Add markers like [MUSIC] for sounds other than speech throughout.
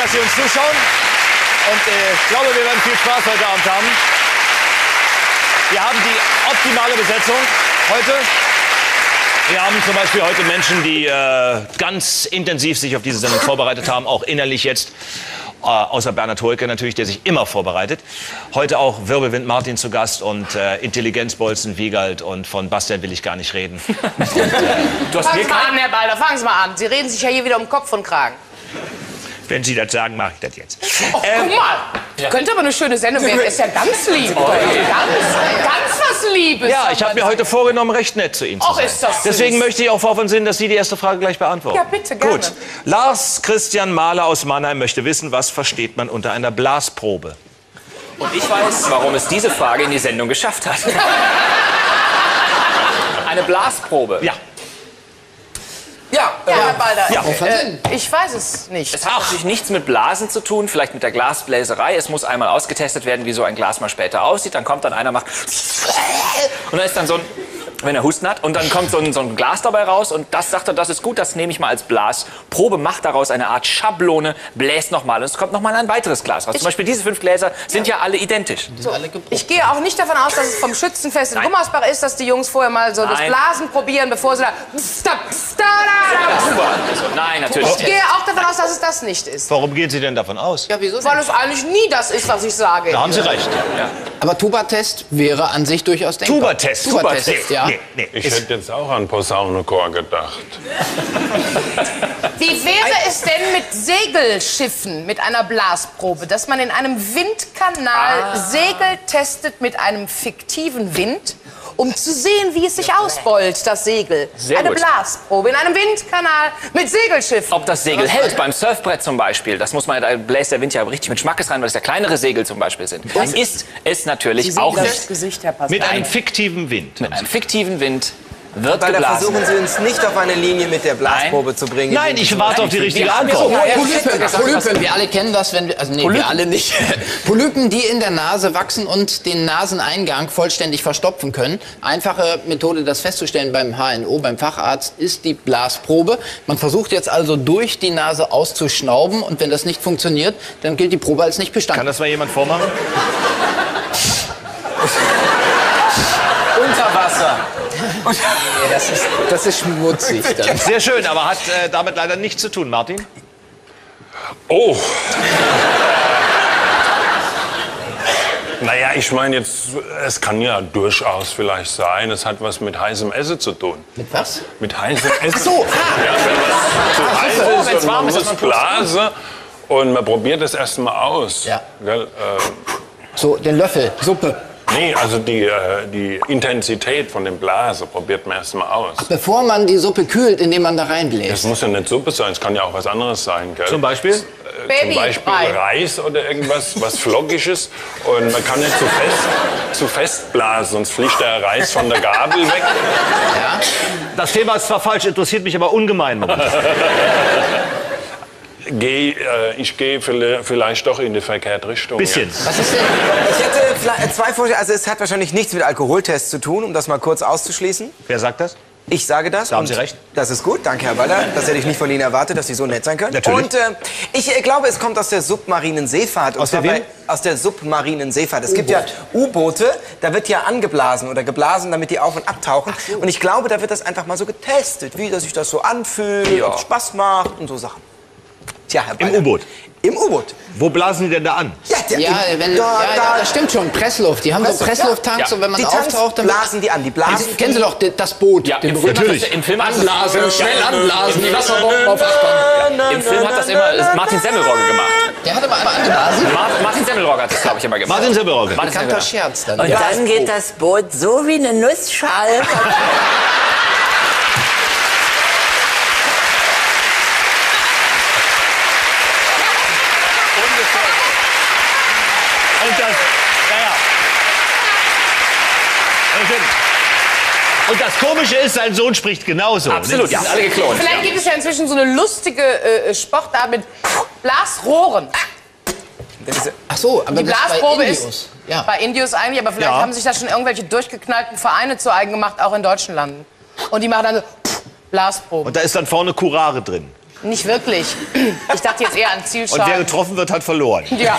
dass Sie uns zuschauen. Und äh, ich glaube, wir werden viel Spaß heute Abend haben. Wir haben die optimale Besetzung heute. Wir haben zum Beispiel heute Menschen, die äh, ganz intensiv sich auf diese Sendung vorbereitet haben, auch innerlich jetzt. Äh, außer Bernhard Hohlke natürlich, der sich immer vorbereitet. Heute auch Wirbelwind Martin zu Gast und äh, Intelligenzbolzen Wiegald und von Bastian will ich gar nicht reden. [LAUGHS] und, äh, du hast fangen Sie mal an, Herr Balder, fangen Sie mal an. Sie reden sich ja hier wieder um Kopf und Kragen. Wenn Sie das sagen, mache ich das jetzt. Oh, ähm, guck mal, ja. könnte aber eine schöne Sendung werden. Ist ja ganz lieb. Oh, ganz, ganz was Liebes. Ja, ich habe mir heute vorgenommen, recht nett zu Ihnen zu sein. ist das Deswegen süß. möchte ich auch auf Sinn, dass Sie die erste Frage gleich beantworten. Ja, bitte, gerne. Gut. Lars Christian Mahler aus Mannheim möchte wissen, was versteht man unter einer Blasprobe? Und ich weiß, warum es diese Frage in die Sendung geschafft hat. [LAUGHS] Eine Blasprobe. Ja. Ja, ja, Herr Balder. Ja. Äh, ich weiß es nicht. Es hat Ach. natürlich nichts mit Blasen zu tun, vielleicht mit der Glasbläserei. Es muss einmal ausgetestet werden, wie so ein Glas mal später aussieht. Dann kommt dann einer, macht und da ist dann so ein wenn er Husten hat. Und dann kommt so ein, so ein, Glas dabei raus und das sagt er, das ist gut, das nehme ich mal als Blasprobe, macht daraus eine Art Schablone, bläst nochmal und es kommt nochmal ein weiteres Glas raus. Ich Zum Beispiel diese fünf Gläser sind ja, ja alle identisch. So, ich gehe auch nicht davon aus, dass es vom Schützenfest in. Gummersbach ist, dass die Jungs vorher mal so Nein. das Blasen probieren, bevor sie da... Nein, natürlich. Ich gehe auch davon aus, dass es das nicht ist. Warum gehen Sie denn davon aus? Ja, wieso? Weil es eigentlich nie das ist, was ich sage. Da haben Sie recht. Ja. Aber Tuba-Test wäre an sich durchaus denkbar. Tuba-Test? Tuba-Test, Tuba ja. Nee, nee. Ich hätte jetzt auch an Posaunenchor gedacht. Wie wäre es denn mit Segelschiffen, mit einer Blasprobe, dass man in einem Windkanal ah. Segel testet mit einem fiktiven Wind? Um zu sehen, wie es sich ausbeult, das Segel. Sehr Eine gut. Blasprobe in einem Windkanal mit Segelschiff. Ob das Segel hält, beim Surfbrett zum Beispiel, das muss man, da bläst der Wind ja richtig mit Schmackes rein, weil es ja kleinere Segel zum Beispiel sind. Das ist es natürlich auch nicht. Gesicht, Herr mit einem fiktiven Wind. Mit einem fiktiven Wind wird Weil geblasen. da versuchen Sie uns nicht auf eine Linie mit der Blasprobe Nein. zu bringen. Nein, ich warte auf die richtige Antwort. Polypen, Polypen, wir alle kennen das, wenn wir, also nee, Polypen? wir alle nicht. [LAUGHS] Polypen, die in der Nase wachsen und den Naseneingang vollständig verstopfen können. Einfache Methode, das festzustellen beim HNO, beim Facharzt, ist die Blasprobe. Man versucht jetzt also durch die Nase auszuschnauben und wenn das nicht funktioniert, dann gilt die Probe als nicht bestanden. Kann das mal jemand vormachen? [LAUGHS] Nee, das, ist, das ist schmutzig. Dann. [LAUGHS] Sehr schön, aber hat äh, damit leider nichts zu tun, Martin. Oh. Naja, ich meine jetzt, es kann ja durchaus vielleicht sein, es hat was mit heißem Essen zu tun. Mit was? Mit heißem Essen. Ach so, ah. Ja, wenn was zu ah, heiß so, ist und man muss blasen und man probiert es erstmal aus. Ja. Gell, äh, so, den Löffel, Suppe. Nee, also die, äh, die Intensität von dem Blase probiert man erstmal aus. Ach, bevor man die Suppe kühlt, indem man da reinbläst. Das muss ja nicht Suppe sein, es kann ja auch was anderes sein. Gell? Zum Beispiel? Äh, zum Beispiel Reis oder irgendwas, was Flockiges. Und man kann nicht zu fest, zu fest blasen, sonst fliegt der Reis von der Gabel weg. Ja. Das Thema ist zwar falsch, interessiert mich aber ungemein. [LAUGHS] geh, äh, ich gehe vielleicht doch in die verkehrte Richtung. Bisschen. Jetzt. Was ist denn? Ich hätte zwei Vorschläge. Also es hat wahrscheinlich nichts mit Alkoholtests zu tun, um das mal kurz auszuschließen. Wer sagt das? Ich sage das. Da haben Sie recht. Das ist gut. Danke, Herr Waller. Das hätte ich nicht von Ihnen erwartet, dass Sie so nett sein können. Natürlich. Und äh, ich äh, glaube, es kommt aus der submarinen Seefahrt. Aus der bei, Aus der submarinen Seefahrt. Es gibt ja U-Boote, da wird ja angeblasen oder geblasen, damit die auf- und abtauchen. So. Und ich glaube, da wird das einfach mal so getestet, wie sich das so anfühlt, ja. ob es Spaß macht und so Sachen. Tja, Herr Im U-Boot. Im U-Boot. Wo blasen die denn da an? Ja, der, ja, wenn, da, ja, ja, das stimmt schon. Pressluft. Die haben Pressluft, so Presslufttanks ja. und wenn man die auftaucht, dann blasen die an. Die blasen. Kennen Sie doch das Boot? Ja, den im Film natürlich. Im Film anblasen, schnell anblasen, die Wasserbomben auf. Im Film hat das immer Martin Semmelrogge gemacht. Der hat immer angeblasen. Martin Semmelrogge hat das, glaube ich, immer gemacht. Martin Semmelrogge. Bekannter Scherz dann. Und dann geht das Boot so wie eine Nussschale. [LAUGHS] Und das Komische ist, sein Sohn spricht genauso. Absolut, die sind alle geklont. Vielleicht gibt es ja inzwischen so eine lustige äh, Sportart mit Blasrohren. Ach so, aber die Blasprobe ist ja. bei Indios eigentlich, aber vielleicht ja. haben sich da schon irgendwelche durchgeknallten Vereine zu eigen gemacht, auch in deutschen Landen. Und die machen dann so Blasprobe. Und da ist dann vorne Curare drin. Nicht wirklich. Ich dachte jetzt eher an Und Zielscheiben. wer getroffen wird, hat verloren. ja. [LAUGHS]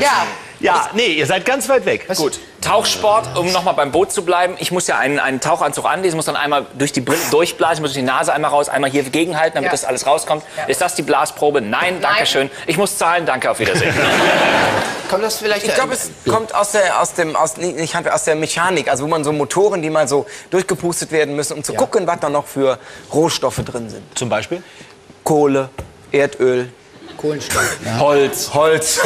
ja. Ja, nee, ihr seid ganz weit weg. Gut. Tauchsport, um nochmal beim Boot zu bleiben. Ich muss ja einen, einen Tauchanzug anlesen, muss dann einmal durch die Brille durchblasen, muss durch die Nase einmal raus, einmal hier gegenhalten, damit Ja. das alles rauskommt. Ist das die Blasprobe? Nein, danke schön. Ich muss zahlen, danke, auf Wiedersehen. [LAUGHS] Kommt das vielleicht... Ich glaube, es kommt aus der, aus dem, aus, nicht Handwerk, aus der Mechanik, also wo man so Motoren, die mal so durchgepustet werden müssen, um zu gucken, was da noch für Rohstoffe drin sind. Zum Beispiel? Kohle, Erdöl, Kohlenstoff. Ja. [LAUGHS] Holz. Holz.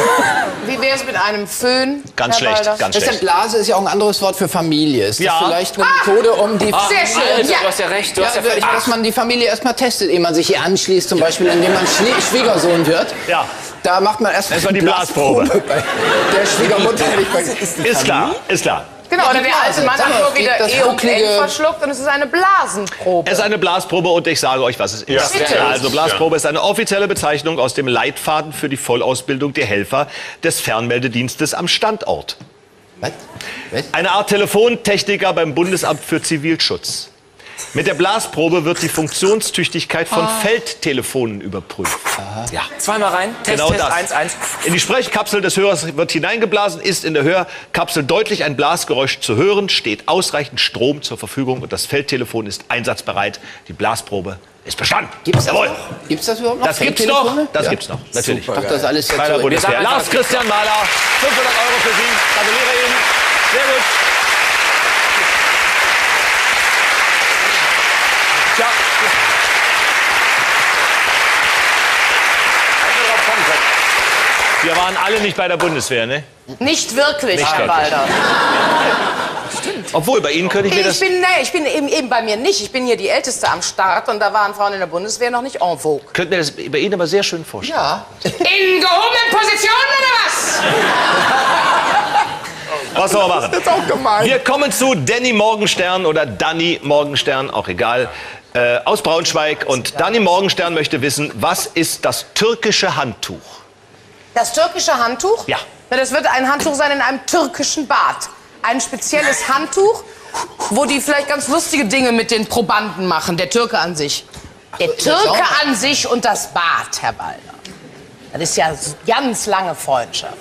Wie wäre es mit einem Föhn? Ganz Herr schlecht, Balder? ganz Ist schlecht. Blase ist ja auch ein anderes Wort für Familie. Ist Ja. das vielleicht eine Methode, um die... Sehr schön. Alter, Ja. du hast ja recht. Du Ja, hast ja völlig dass man die Familie erstmal testet, ehe man sich hier anschließt, zum Beispiel, indem man Schlie Schwiegersohn wird. Ja. Da macht man erstmal Erstmal die Blasprobe. bei der Schwiegermutter. [LAUGHS] bei- Ist klar, ist klar. Genau, oder der alte Mann hat nur wieder E und N verschluckt und es ist eine Blasenprobe. Es ist eine Blasprobe und ich sage euch, was es ist. Ja. Bitte. Also Blasprobe ist eine offizielle Bezeichnung aus dem Leitfaden für die Vollausbildung der Helfer des Fernmeldedienstes am Standort. Was? Was? Eine Art Telefontechniker beim Bundesamt für Zivilschutz. Mit der Blasprobe wird die Funktionstüchtigkeit von Feldtelefonen überprüft. Ja. Zweimal rein. Test, Genau Test, das. 1, 1. In die Sprechkapsel des Hörers wird hineingeblasen, ist in der Hörkapsel deutlich ein Blasgeräusch zu hören, steht ausreichend Strom zur Verfügung und das Feldtelefon ist einsatzbereit. Die Blasprobe ist bestanden. Gibt's das Jawohl. noch? Gibt's das überhaupt noch? Das gibt's noch. Das Ja. gibt's noch. Natürlich. Ich dachte, das alles jetzt so- Lars Christian Mahler, 500 Euro für Sie. Gratuliere Ihnen. Sehr gut. Wir waren alle nicht bei der Bundeswehr, ne? Nicht wirklich, Nicht Herr wirklich. Balder. Obwohl, bei Ihnen könnte ich mir Ich das... bin, nee, ich bin eben, eben bei mir nicht. Ich bin hier die Älteste am Start und da waren Frauen in der Bundeswehr noch nicht en vogue. könnte mir das bei Ihnen aber sehr schön vorstellen. Ja. In gehobenen Positionen oder was? [LAUGHS] Was soll man machen? Das ist auch gemein. Wir kommen zu Danny Morgenstern oder Danny Morgenstern, auch egal, äh, aus Braunschweig. Und Danny Morgenstern möchte wissen, was ist das türkische Handtuch? Das türkische Handtuch? Ja. Na, das wird ein Handtuch sein in einem türkischen Bad. Ein spezielles Handtuch, wo die vielleicht ganz lustige Dinge mit den Probanden machen, der Türke an sich. Der Türke an sich und das Bad, Herr Balder. Das ist ja ganz lange Freundschaft.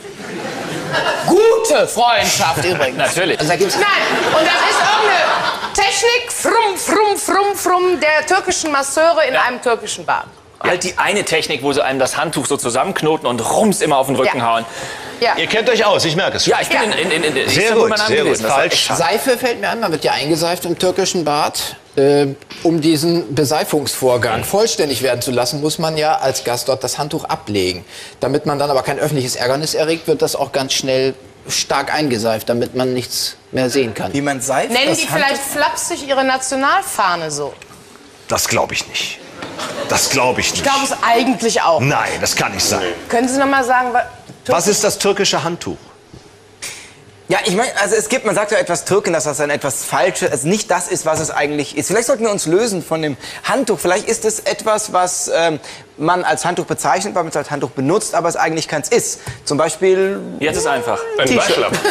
Gute Freundschaft übrigens. Natürlich. Also da gibt's Nein, und das ist irgendeine Technik, frum, frum, frum, frum, der türkischen Masseure in einem türkischen Bad. Halt die eine Technik, wo sie einem das Handtuch so zusammenknoten und rums immer auf den Rücken Ja. hauen. Ja. Ihr kennt euch aus, ich merke es schon. Ja, ich bin Ja. in, in, in, in Sehr gut, sehr gut. Falsch. Seife fällt mir an, man wird ja eingeseift im türkischen Bad. Äh, um diesen Beseifungsvorgang vollständig werden zu lassen, muss man ja als Gast dort das Handtuch ablegen. Damit man dann aber kein öffentliches Ärgernis erregt, wird das auch ganz schnell stark eingeseift, damit man nichts mehr sehen kann. Wie man seift Nennen das die Handtuch- vielleicht flapsig ihre Nationalfahne so? Das glaube ich nicht. Das glaube ich Ich nicht. glaube es eigentlich auch. Nein, das kann nicht sein. Können Sie noch mal sagen, wa- Was ist das türkische Handtuch? Ja, ich meine, also es gibt, man sagt ja etwas Türken, dass das ein etwas Falsches, also nicht das ist, was es eigentlich ist. Vielleicht sollten wir uns lösen von dem Handtuch. Vielleicht ist es etwas, was ähm, man als Handtuch bezeichnet, weil man es als Handtuch benutzt, aber es eigentlich keins ist. Zum Beispiel Jetzt ist einfach. Ein Waschlappen. [LAUGHS]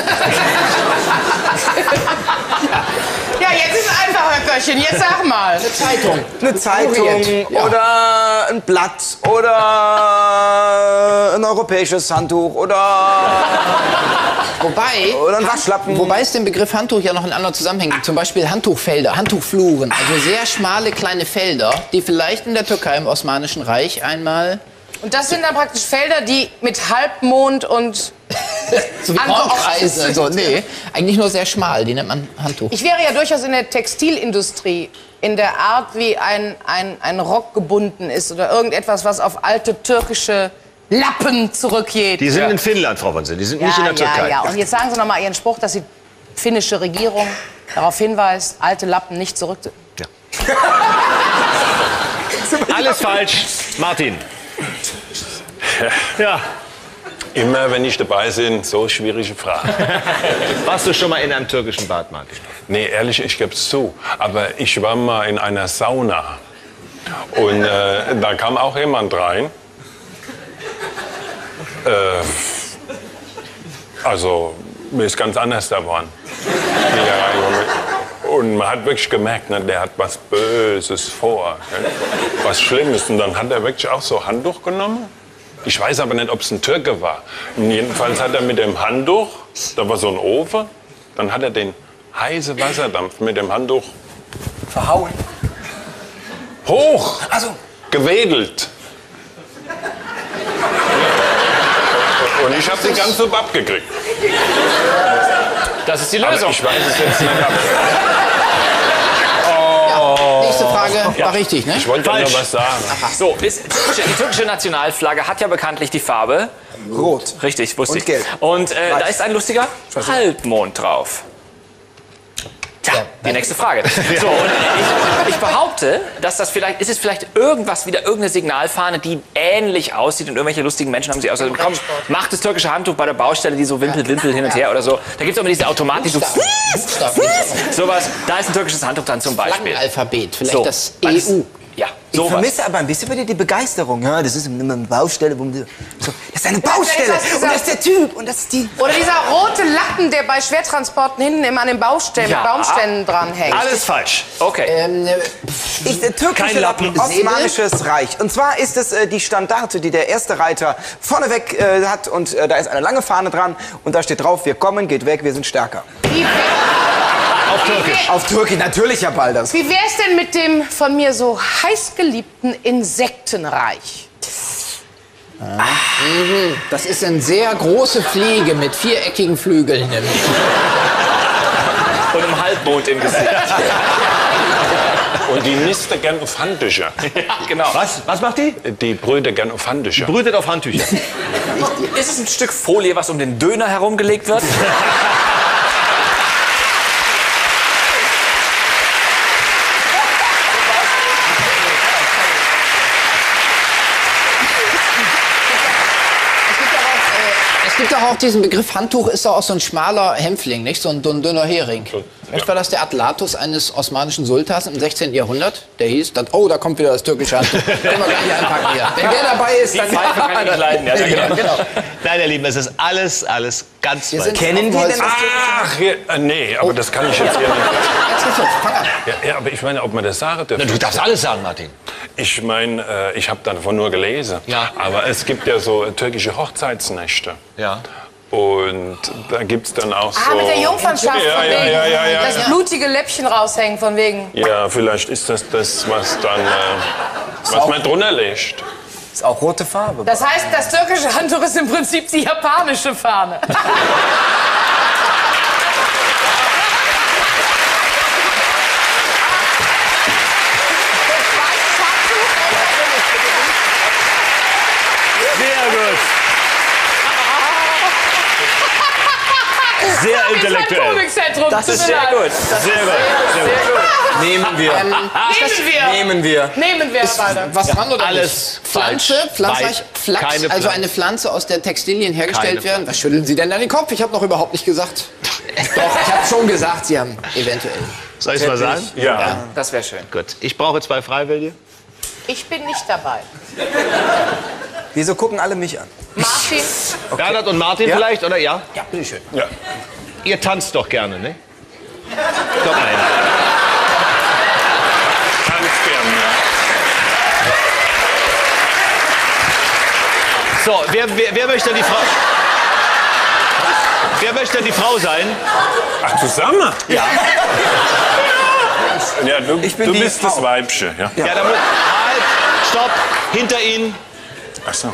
Ja, jetzt ist einfach, Herr Köchin, jetzt sag mal. Zeitung. eine Zeitung Orient, ja. oder ein Blatt oder ein europäisches Handtuch oder, Wobei, oder ein Waschlappen. wobei es den Begriff Handtuch ja noch in anderen Zusammenhängen gibt. Zum Beispiel Handtuchfelder, Handtuchfluren. Also sehr schmale kleine Felder, die vielleicht in der Türkei im Osmanischen Reich einmal Und das sind dann praktisch Felder, die mit Halbmond und... [LAUGHS] so wie Kornkreise. sind. Also, nee, eigentlich nur sehr schmal. Die nennt man Handtuch. Ich wäre ja durchaus in der Textilindustrie, in der Art, wie ein, ein, ein Rock gebunden ist oder irgendetwas, was auf alte türkische Lappen zurückgeht. Die sind in Finnland, Frau von Sinn. Die sind ja, nicht in der ja, Türkei. ja. Und jetzt sagen Sie noch mal Ihren Spruch, dass die finnische Regierung darauf hinweist, alte Lappen nicht zurück... [LAUGHS] [LAUGHS] Alles falsch. Martin. Ja. Immer wenn ich dabei bin, so schwierige Fragen. [LAUGHS] Warst du schon mal in einem türkischen Bad, Martin? Nee, ehrlich, ich gebe es zu. Aber ich war mal in einer Sauna. Und äh, da kam auch jemand rein. Äh, also, mir ist ganz anders reingekommen. Und man hat wirklich gemerkt, ne, der hat was Böses vor, ne? was Schlimmes. Und dann hat er wirklich auch so Handtuch genommen. Ich weiß aber nicht, ob es ein Türke war. Und jedenfalls hat er mit dem Handtuch, da war so ein Ofen, dann hat er den heißen Wasserdampf mit dem Handtuch Verhauen. hoch Also, gewedelt. Und ich habe die ganze Suppe abgekriegt. Das ist die Aber Lösung. ich weiß es jetzt nicht. Frage war richtig, ne? Ich wollte ja nur was sagen. So, ist, die türkische Nationalflagge hat ja bekanntlich die Farbe. rot. Richtig, wusste Und ich. gelb. Und äh, da ist ein lustiger Halbmond drauf. Tja, die nächste Frage. [LAUGHS] So, und ich, ich behaupte, dass das vielleicht, ist es vielleicht irgendwas, wieder irgendeine Signalfahne, die ähnlich aussieht und irgendwelche lustigen Menschen haben sie außerdem, komm, mach das türkische Handtuch bei der Baustelle, die so wimpel, wimpel hin und her oder so. Da gibt es immer diese Automatik, so, [LAUGHS] Buchstaben. sowas. Da ist ein türkisches Handtuch dann zum Beispiel. Flaggenalphabet, vielleicht So, das EU. Ich vermisse aber ein bisschen bei dir die Begeisterung. Ja, das ist eine Baustelle. So, das ist eine Baustelle. hast du Und das ist der Typ. Und das ist die. Oder dieser rote Lappen, der bei Schwertransporten hinten immer an den Baustellen, Ja. Baumständen dranhängt. Alles falsch. Okay. Ähm, äh, Ich, äh, türkische Kein Lappen. Osmanisches Reich. Und zwar ist es äh, die Standarte, die der erste Reiter vorneweg äh, hat. Und äh, da ist eine lange Fahne dran. Und da steht drauf, wir kommen, geht weg, wir sind stärker. Wär, Auf Türkisch. Auf Türkisch, natürlich, Herr Balders. wie wär's denn mit dem von mir so heiß geliebten Insektenreich? das ist eine sehr große Fliege mit viereckigen Flügeln. nämlich. Und einem Halbmond im Gesicht. Und die niste gern auf Handtücher. genau. Was? Was macht die? Die brüte gern auf Handtücher. Brütet auf Handtücher. Ist es ein Stück Folie, was um den Döner herumgelegt wird? [LAUGHS] auch diesen Begriff Handtuch, ist auch so ein schmaler Hämpfling, nicht? So ein dünn- dünner Hering. Vielleicht war das der Atlatus eines osmanischen Sultans im 16. Jahrhundert. Der hieß, dann, oh, da kommt wieder das türkische Handtuch. [LAUGHS] Können wir gar nicht einpacken hier. Wenn der dabei ist, dann... Pfeife kann ich nicht leiden. Ja, genau, genau. Nein, ihr Lieben, es ist alles, alles ganz Wir weit. Kennen wir denn das Ach, hier, äh, nee, aber das kann ich jetzt [LAUGHS] hier nicht. Jetzt geht's los, fang an. Ja, ja, aber ich meine, ob man das sagen Na, darf. du darfst alles sagen, Martin. Ich meine, äh, ich habe davon nur gelesen. Ja. Aber es gibt ja so türkische Hochzeitsnächte. Ja. Und da gibt es dann auch so... Ah, mit der Jungfernschaft Ja, von ja, wegen. ja, ja, ja, das ja. blutige Läppchen raushängen von wegen. Ja, vielleicht ist das das, was dann... Äh, was man drunter legt. Ist auch rote Farbe. Das heißt, das türkische Handtuch ist im Prinzip die japanische Fahne. [LAUGHS] Sehr gut. Sehr Komikzentrum. Das ist sehr gut. Sehr gut. Sehr gut. Nehmen wir. Nehmen wir. Nehmen wir. Nehmen wir weiter. Was dran oder alles nicht? Pflanze, Weit. Flachs, Keine also Pflanze. eine Pflanze, aus der Textilien hergestellt Keine werden. Was schütteln Sie denn da den Kopf? Ich habe noch überhaupt nicht gesagt. [LAUGHS] Doch, ich habe schon gesagt, Sie haben eventuell. Soll ich es mal sagen? Ja. Das wäre schön. Gut. Ich brauche zwei Freiwillige. Ich bin nicht dabei. [LAUGHS] Wieso gucken alle mich an? Martin, Bernhard und Martin Ja? vielleicht, oder? Ja? Ja, bitteschön. ja. Ihr tanzt doch gerne, ne? Kommt mal her. Ganz gern, ja. So, wer, wer, wer möchte die Frau... Wer möchte die Frau sein? Ach, zusammen? Ja. Ja, du, Ich bin du die bist das Frau. Weibchen, ja? Ja, dann muss... Halt! Stopp! Hinter Ihnen. Ach so.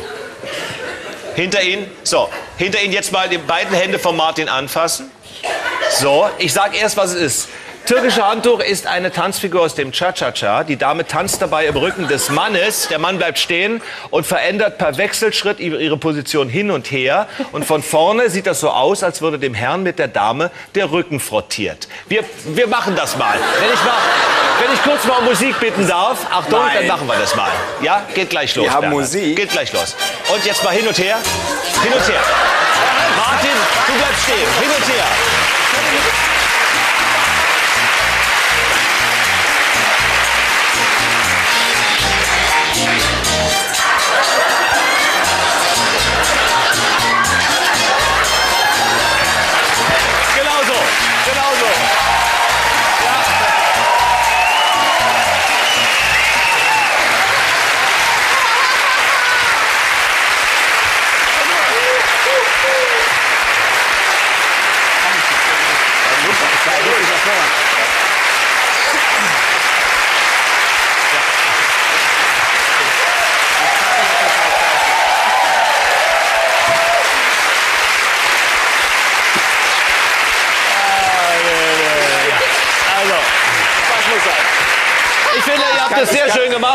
Hinter Ihnen. So, hinter Ihnen jetzt mal die beiden Hände von Martin anfassen. So, ich sag erst, was es ist. Türkische Handtuch ist eine Tanzfigur aus dem Cha-Cha-Cha. Die Dame tanzt dabei im Rücken des Mannes. Der Mann bleibt stehen und verändert per Wechselschritt ihre ihre Position hin und her. Und von vorne sieht das so aus, als würde dem Herrn mit der Dame der Rücken frottiert. Wir, wir machen das mal. Wenn ich, mal. Wenn ich kurz mal um Musik bitten darf, Achtung, dann machen wir das mal. Ja, geht gleich los. Wir haben Bernhard. Musik. Geht gleich los. Und jetzt mal hin und her. Hin und her. Martin, du bleibst stehen. Hin und her.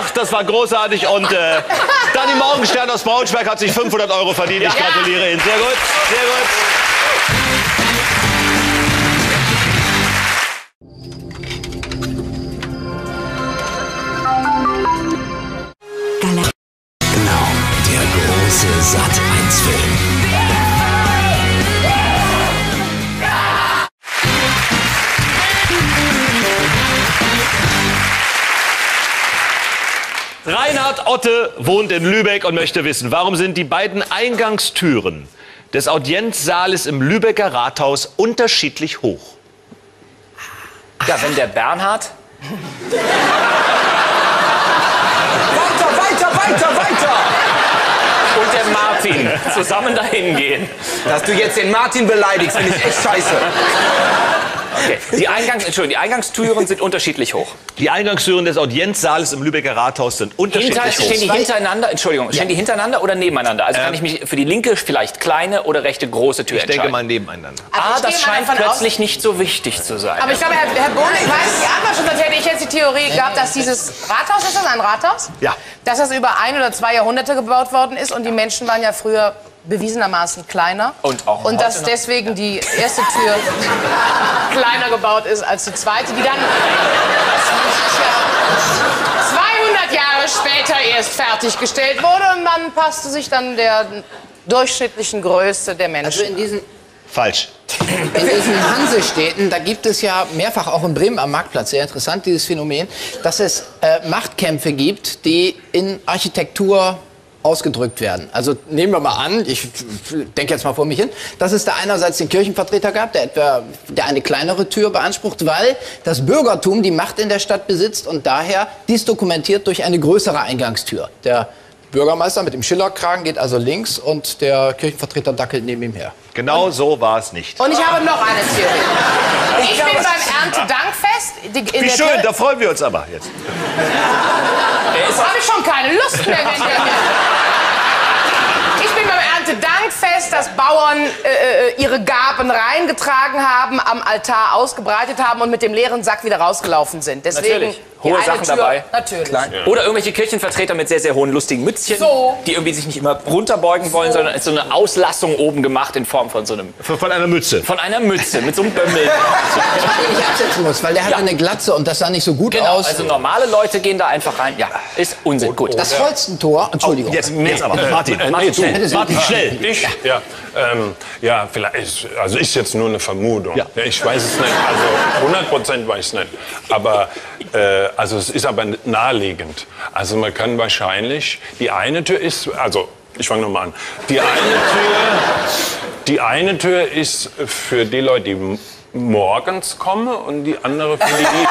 Gemacht. Das war großartig. Und äh, Danny Morgenstern aus Braunschweig hat sich 500 Euro verdient. Ich gratuliere Ihnen. Sehr gut, sehr gut. Otte wohnt in Lübeck und möchte wissen, warum sind die beiden Eingangstüren des Audienzsaales im Lübecker Rathaus unterschiedlich hoch? Ja, wenn der Bernhard Weiter, weiter, weiter, weiter! und der Martin zusammen dahin gehen. Dass du jetzt den Martin beleidigst, finde ich echt scheiße. Okay. Die, Eingangs Entschuldigung, die Eingangstüren sind unterschiedlich hoch. Die Eingangstüren des Audienzsaales im Lübecker Rathaus sind unterschiedlich Hinter, hoch. stehen die hintereinander, Entschuldigung, stehen die hintereinander oder nebeneinander? Also kann ich mich für die linke vielleicht kleine oder rechte große Tür Ich denke entscheiden? mal nebeneinander. ah, ich das scheint davon aus- plötzlich nicht so wichtig zu sein. Aber ich glaube, Herr, Herr Bohlen, ich weiß die Antwort schon, sonst hätte ich jetzt die Theorie gehabt, dass dieses Rathaus, ist das ein Rathaus? Ja. Dass das über ein oder zwei Jahrhunderte gebaut worden ist und die Menschen waren ja früher bewiesenermaßen kleiner. Und auch Und dass noch. deswegen die erste Tür [LAUGHS] kleiner gebaut ist als die zweite, die dann 200 Jahre später erst fertiggestellt wurde und man passte sich dann der durchschnittlichen Größe der Menschen. Also in diesen, Falsch. in diesen Hansestädten, da gibt es ja mehrfach auch in Bremen am Marktplatz, sehr interessant dieses Phänomen, dass es äh, Machtkämpfe gibt, die in Architektur ausgedrückt werden. Also nehmen wir mal an, ich denke jetzt mal vor mich hin, dass es da einerseits den Kirchenvertreter gab, der etwa der eine kleinere Tür beansprucht, weil das Bürgertum die Macht in der Stadt besitzt und daher dies dokumentiert durch eine größere Eingangstür. Der Bürgermeister mit dem Schillerkragen geht also links und der Kirchenvertreter dackelt neben ihm her. Genau so war es nicht. Und ich habe noch eine Theorie. Ich bin beim Erntedankfest. Wie der schön, da freuen wir uns aber jetzt. Jetzt habe ich schon keine Lust mehr. Wenn der ich [LAUGHS] Erntedankfest, dass Bauern äh, äh, ihre Gaben reingetragen haben, am Altar ausgebreitet haben und mit dem leeren Sack wieder rausgelaufen sind. Deswegen Natürlich. Hohe Sachen Tür, dabei. Natürlich. Oder irgendwelche Kirchenvertreter mit sehr, sehr hohen, lustigen Mützchen, So. die irgendwie sich nicht immer runterbeugen wollen, sondern so eine Auslassung oben gemacht in Form von so einem, Von von einer Mütze. von einer Mütze mit so einem Bömmel. den [LAUGHS] ich absetzen muss, weil der hat Ja. eine Glatze und das sah nicht so gut Genau, aus. also normale Leute gehen da einfach rein. Ja, ist Unsinn. Gut. das Holstentor, Entschuldigung. Jetzt, jetzt aber. Martin, Äh, Martin, nee, du. schnell. Martin, schnell. Ich? Ja. Ähm, ja, vielleicht, also ist jetzt nur eine Vermutung. Ja. Ich weiß es nicht, also 100 Prozent weiß ich nicht. Aber, äh, also es ist aber naheliegend. Also man kann wahrscheinlich, die eine Tür ist, also ich fange nochmal an. Die eine Tür, die eine Tür ist für die Leute, die morgens kommen und die andere für die, die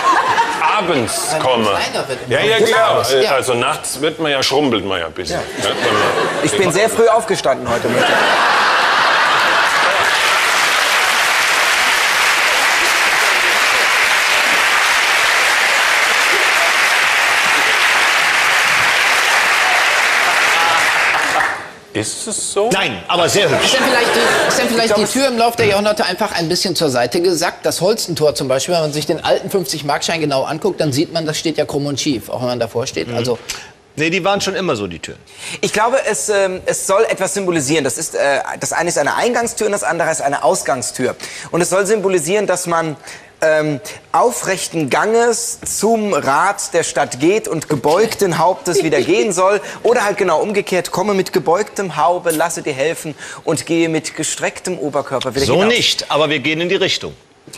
abends kommen. kleiner wird Ja, ja, klar. Ja. Also nachts wird man ja, schrumpelt man ja ein bisschen. Man- Ich bin sehr früh aufgestanden heute Mittag. Ist es so? Nein, aber sehr hübsch. Ist denn vielleicht, die, ist denn vielleicht die Tür im Laufe der Jahrhunderte einfach ein bisschen zur Seite gesackt? Das Holstentor zum Beispiel, wenn man sich den alten 50-Markschein genau anguckt, dann sieht man, das steht ja krumm und schief, auch wenn man davor steht. Also Nee, die waren schon immer so, die Türen. Ich glaube, es, ähm, es soll etwas symbolisieren. Das, ist, äh, das eine ist eine Eingangstür und das andere ist eine Ausgangstür. Und es soll symbolisieren, dass man ähm, aufrechten Ganges zum Rat der Stadt geht und gebeugten Hauptes wieder gehen [LAUGHS] soll. Oder halt genau umgekehrt, komme mit gebeugtem Haube, lasse dir helfen und gehe mit gestrecktem Oberkörper wieder So hinaus. nicht, aber wir gehen in die Richtung.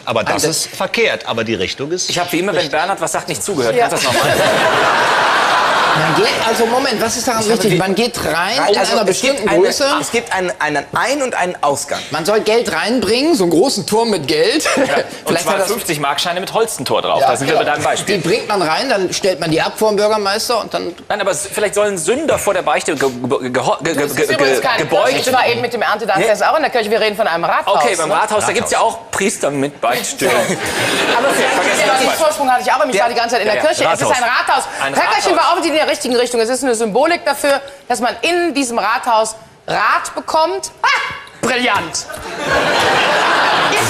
Aber das Nein, ist verkehrt, aber die Richtung ist... Ich habe wie immer, wenn Bernhard was sagt, nicht zugehört. Kannst du das nochmal? [LAUGHS] man geht, also Moment, was ist daran wichtig? Man geht rein in Also, einer bestimmten eine, Größe. Es gibt einen, einen Ein- und einen Ausgang. Man soll Geld reinbringen, so einen großen Turm mit Geld. [LAUGHS] Und Vielleicht zwar hat das 50 Markscheine mit Holstentor drauf. Ja, da sind wir bei genau. deinem Beispiel. Die bringt man rein, dann stellt man die ab vor dem Bürgermeister und dann Nein, aber vielleicht sollen Sünder vor der Beichte ge ge ge ge Das ge ge gebeugt. Ich war eben mit dem Erntedankfest auch in der Kirche. Wir reden von einem Rathaus. Okay, beim ne? Rathaus, da gibt es ja auch Priester mit Beichtstühlen. Aber vielleicht den Vorsprung hatte ich auch, aber ich war die ganze Zeit in der Ja, ja. Kirche. Es ist Rathaus. ein Rathaus. Höckerchen war offensichtlich der richtigen Richtung. Es ist eine Symbolik dafür, dass man in diesem Rathaus Rat bekommt. Ah, brillant.